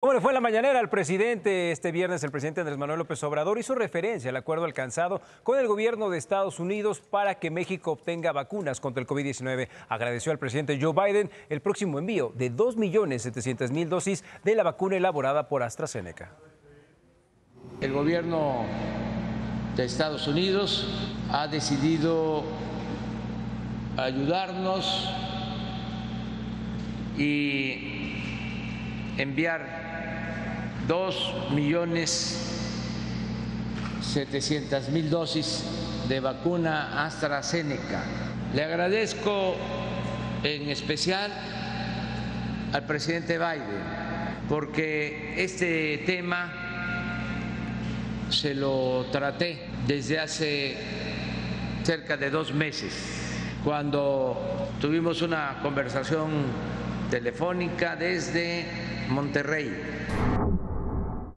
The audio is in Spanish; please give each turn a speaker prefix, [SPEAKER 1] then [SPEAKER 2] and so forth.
[SPEAKER 1] ¿Cómo le fue la mañanera al presidente? Este viernes el presidente Andrés Manuel López Obrador hizo referencia al acuerdo alcanzado con el gobierno de Estados Unidos para que México obtenga vacunas contra el COVID-19. Agradeció al presidente Joe Biden el próximo envío de 2.700.000 dosis de la vacuna elaborada por AstraZeneca.
[SPEAKER 2] El gobierno de Estados Unidos ha decidido ayudarnos y enviar dos millones setecientas mil dosis de vacuna AstraZeneca. Le agradezco en especial al presidente Biden porque este tema se lo traté desde hace cerca de dos meses, cuando tuvimos una conversación telefónica desde Monterrey.